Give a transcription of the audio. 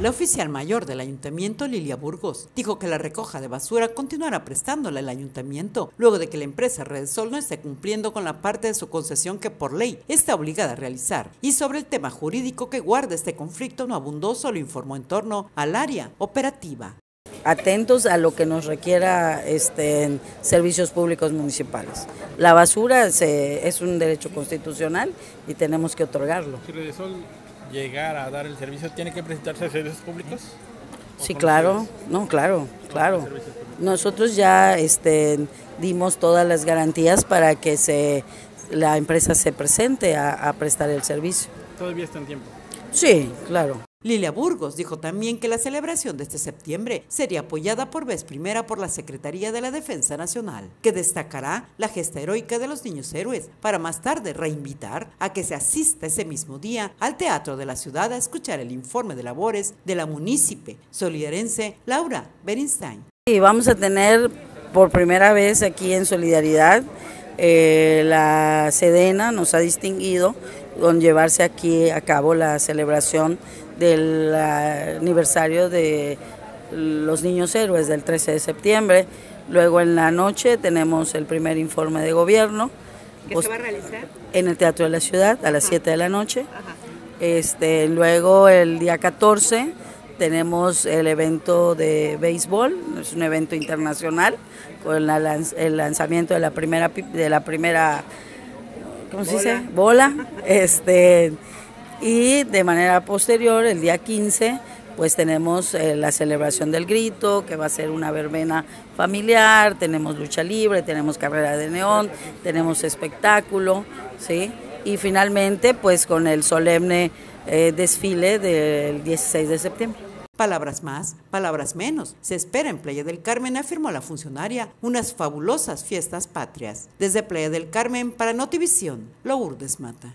La oficial mayor del ayuntamiento, Lilia Burgos, dijo que la recoja de basura continuará prestándola el ayuntamiento, luego de que la empresa Sol no esté cumpliendo con la parte de su concesión que por ley está obligada a realizar. Y sobre el tema jurídico que guarda este conflicto, no abundó, solo informó en torno al área operativa atentos a lo que nos requiera este, servicios públicos municipales. La basura es un derecho constitucional y tenemos que otorgarlo llegar a dar el servicio, ¿tiene que presentarse a servicios públicos? Sí, claro, no, claro, claro. Nosotros ya este, dimos todas las garantías para que se, la empresa se presente a, a prestar el servicio. ¿Todavía está en tiempo? Sí, claro. Lilia Burgos dijo también que la celebración de este septiembre sería apoyada por vez primera por la Secretaría de la Defensa Nacional, que destacará la gesta heroica de los niños héroes, para más tarde reinvitar a que se asista ese mismo día al Teatro de la Ciudad a escuchar el informe de labores de la munícipe solidarense Laura Bernstein. Y vamos a tener por primera vez aquí en Solidaridad eh, la Sedena nos ha distinguido con llevarse aquí a cabo la celebración del aniversario de los niños héroes del 13 de septiembre. Luego en la noche tenemos el primer informe de gobierno. ¿Qué se va a realizar? En el Teatro de la Ciudad a las 7 de la noche. Este, luego el día 14 tenemos el evento de béisbol, es un evento internacional con el lanzamiento de la primera de la primera ¿cómo se dice? bola. Este y de manera posterior, el día 15, pues tenemos eh, la celebración del grito, que va a ser una verbena familiar, tenemos lucha libre, tenemos carrera de neón, tenemos espectáculo, ¿sí? Y finalmente, pues con el solemne eh, desfile del 16 de septiembre. Palabras más, palabras menos. Se espera en Playa del Carmen, afirmó la funcionaria, unas fabulosas fiestas patrias. Desde Playa del Carmen para Notivisión, Lourdes Mata.